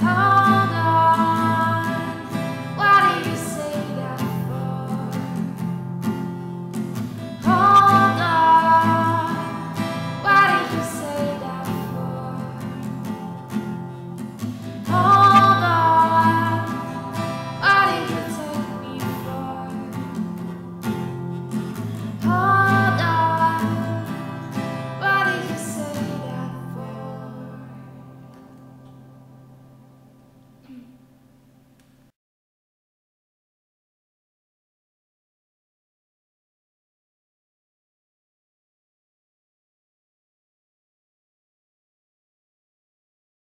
How